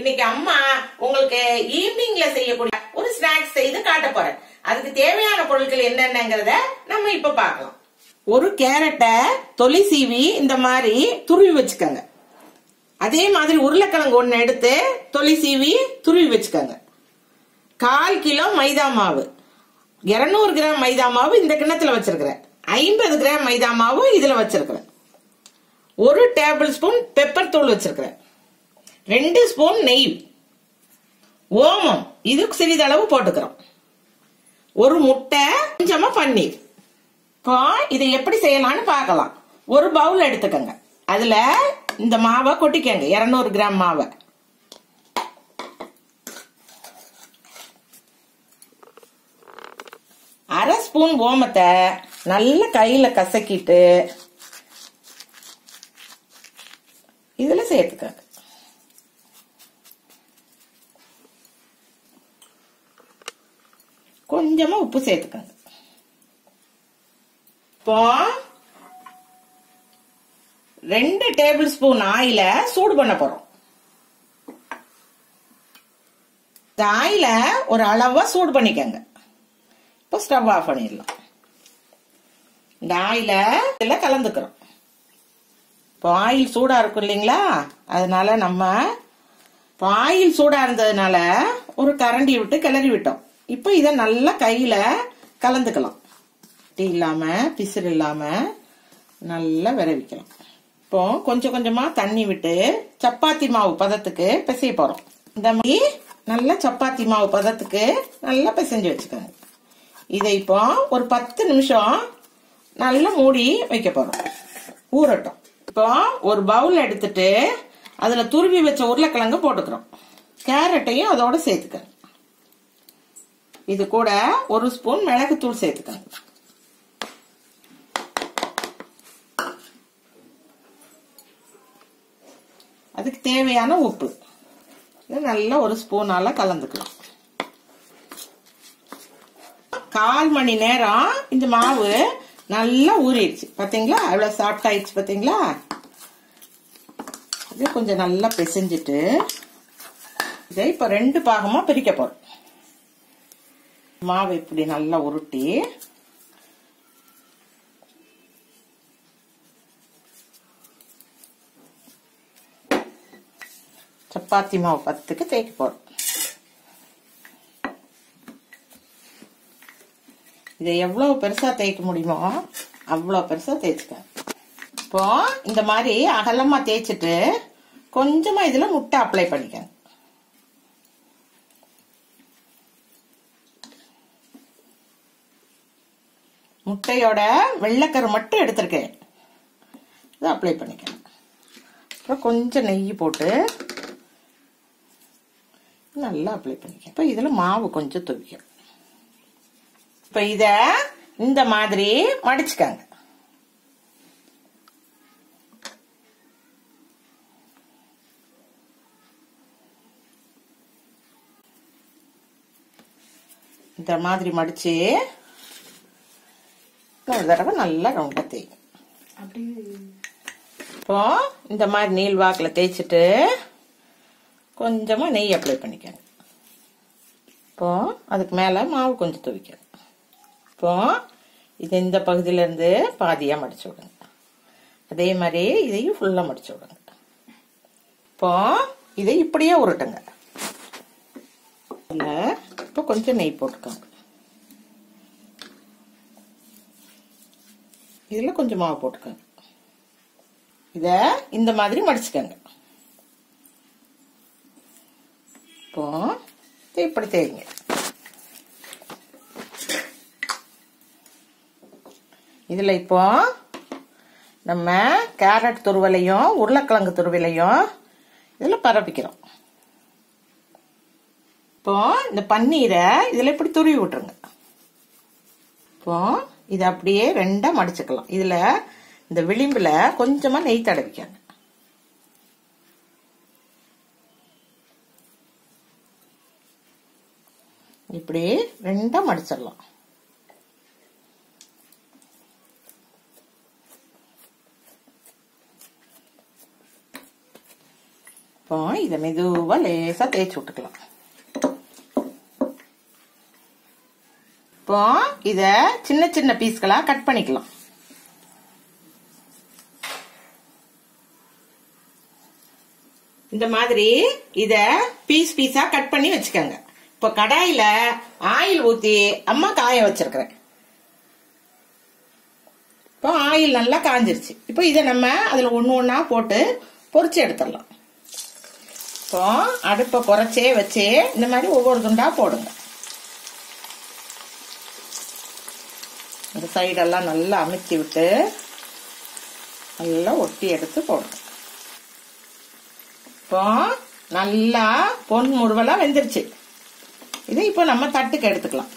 இன்னைக்கு அம்மா உங்களுக்கு ஈவினிங்ல செய்யக்கூடிய ஒரு ஸ்நாக்ஸ் செய்து காட்ட போறேன். அதுக்கு தேவையான பொருட்கள் என்னென்னங்கறத நம்ம இப்ப பார்க்கலாம். ஒரு கேரட்டை தொலி சீவி இந்த மாதிரி துருவி வச்சுக்கோங்க. அதே மாதிரி உருளைக்கிழங்கு ஒன்று எடுத்து தொலி சீவி துருவி வச்சுக்கோங்க. கால் கிலோ மைதா மாவு. 200 கிராம் மைதா மாவு இந்த கிண்ணத்துல வச்சிருக்கிறேன். ஐம்பது கிராம் மைதா மாவு இதுல வச்சிருக்கிறேன். ஒரு டேபிள் ஸ்பூன் பெப்பர் தூள் வச்சிருக்கிறேன். ரெண்டு ஸ்பூன் நெய். ஓமம். இது சிறிதளவு போட்டுக்கிறோம். ஒரு முட்டை கொஞ்சமா பன்னீர். இப்போ இதை எப்படி செய்யலாம்னு பார்க்கலாம். ஒரு பவுல் எடுத்துக்கோங்க. அதுல இந்த மாவை கொட்டிக்கங்க. 200 கிராம் மாவை. அரை ஸ்பூன் ஓமத்தை நல்ல கையில கசக்கிட்டு இதுல சேர்த்துக்கங்க கொஞ்சமா உப்பு சேர்த்துக்காது இப்போ ரெண்டு டேபிள் ஸ்பூன் ஆயில சூடு பண்ண போறோம். இந்த ஆயில ஒரு அளவா சூடு பண்ணிக்கங்க. இப்போ ஸ்டவ் ஆஃப் பண்ணிடலாம். இந்த ஆயில இதுல கலந்துக்கிறோம். இப்போ ஆயில் சூடா இருக்கும் இல்லைங்களா? அதனால நம்ம இப்போ ஆயில் சூடா இருந்ததுனால ஒரு கரண்டி விட்டு கிளறி விட்டோம். இப்போ இதை நல்லா கையில கலந்துக்கலாம். டீ இல்லாம பிசுறு இல்லாம நல்லா விரவிக்கலாம் இப்போ கொஞ்சம் கொஞ்சமா தண்ணி விட்டு சப்பாத்தி மாவு பதத்துக்கு பிசைய போறோம். இந்த மாதிரி நல்லா சப்பாத்தி மாவு பதத்துக்கு நல்லா பிசைஞ்சு வச்சுக்கோங்க. இதை இப்போ ஒரு பத்து நிமிஷம் நல்லா மூடி வைக்க போறோம். ஊறட்டும். இப்போ ஒரு பவுல் எடுத்துட்டு அதுல துருவி வச்ச உருளைக்கிழங்கு போட்டுக்கிறோம். கேரட்டையும் அதோட சேர்த்துக்கணும் இது கூட ஒரு ஸ்பூன் மிளகுத்தூள் சேர்த்துக்கங்க அதுக்கு தேவையான உப்பு. நல்லா ஒரு ஸ்பூனால கலந்துக்கலாம். கால் மணி நேரம் இந்த மாவு நல்லா ஊறிடுச்சு. பாத்தீங்களா? அவ்வளோ சாஃப்ட் ஆயிடுச்சு பாத்தீங்களா? இது கொஞ்சம் நல்லா பிசைஞ்சிட்டு இதை இப்ப ரெண்டு பாகமா பிரிக்க போறோம். மாவு இப்படி நல்லா உருட்டி சப்பாத்தி மாவு பத்துக்கு தேய்க்க போறோம். இதை எவ்வளவு பெருசா தேய்க்க முடியுமோ அவ்வளவு பெருசா தேய்ச்சிக்க. இப்போ இந்த மாதிரி அகலமா தேய்ச்சிட்டு கொஞ்சமா இதுல முட்டை அப்ளை பண்ணிக்கங்க முட்டையோட வெள்ளைக்கரு மட்டும் எடுத்திருக்கேன். இதை அப்ளை பண்ணிக்கணும் அப்புறம் கொஞ்சம் நெய் போட்டு நல்லா அப்ளை பண்ணிக்க இப்போ இதில் மாவு கொஞ்சம் துவிக்கும் இப்போ இதை இந்த மாதிரி மடிச்சுக்காங்க. இந்த மாதிரி மடிச்சு ஒரு தடவை நல்லா ரவுண்டா தேய்க்கும். இப்போ இந்த மாதிரி நீள் வாக்கில் தேய்ச்சிட்டு கொஞ்சமாக நெய் அப்ளை பண்ணிக்கங்க. இப்போ அதுக்கு மேலே மாவு கொஞ்சம் துவிக்கணும் இப்போ இது இந்த பகுதியிலேருந்து பாதியாக மடிச்சு விடுங்க. அதே மாதிரி இதையும் ஃபுல்லாக மடிச்சு விடுங்க. இப்போ இதை இப்படியே உருட்டுங்க. இப்போ கொஞ்சம் நெய் போட்டுக்கோங்க. இதுல கொஞ்சம் மாவு போட்டுக்கோங்க. இத இந்த மாதிரி மடிச்சுக்கோங்க. இப்போ இதை இப்படி தேய்ங்க. இதுல இப்போ நம்ம கேரட் துருவலையும் உருளைக்கிழங்கு துருவலையும் இதில் பரப்பிக்கிறோம். இப்போ இந்த பன்னீரை இதுல இப்படி துருவி விட்டுருங்க. இப்போ இது அப்படியே ரெண்டா மடிச்சுக்கலாம். இதுல இந்த விளிம்புல கொஞ்சமா நெய் தடவிக்காங்க இப்படி ரெண்டா மடிச்சிடலாம். இப்போ இதை மெதுவா லேசா தேய்ச்சி விட்டுக்கலாம். இப்போ இத சின்ன சின்ன பீஸ்களா கட் பண்ணிக்கலாம். இந்த மாதிரி இத பீஸ் பீஸா கட் பண்ணி வச்சுக்கோங்க. இப்போ கடாயில ஆயில் ஊத்தி அம்மா காய வச்சிருக்கிறேன். இப்போ ஆயில் நல்லா காஞ்சிருச்சு. இப்போ இதை நம்ம அதுல ஒன்று ஒன்றா போட்டு பொறிச்சு எடுத்துடலாம். இப்போ அடுப்பை குறைச்சே வச்சே இந்த மாதிரி ஒவ்வொரு துண்டா போடுங்க. இந்த சைடெல்லாம் நல்லா அமுத்தி விட்டு நல்லா ஒட்டி எடுத்து போடணும். இப்போ நல்லா பொன் முருவலா வெந்துருச்சு. இதை இப்போ நம்ம தட்டுக்கு எடுத்துக்கலாம்.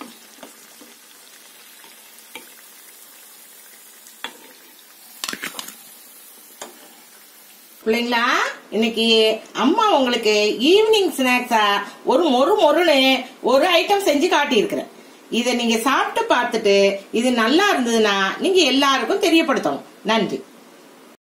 பிள்ளைங்களா இன்னைக்கு அம்மா உங்களுக்கு ஈவினிங் ஸ்நாக்ஸா ஒரு மொறு மொறுன்னு ஒரு ஐட்டம் செஞ்சு காட்டியிருக்கிறேன். இதை நீங்க சாப்பிட்டு பார்த்துட்டு இது நல்லா இருந்ததுன்னா நீங்க எல்லாருக்கும் தெரியப்படுத்தணும். நன்றி.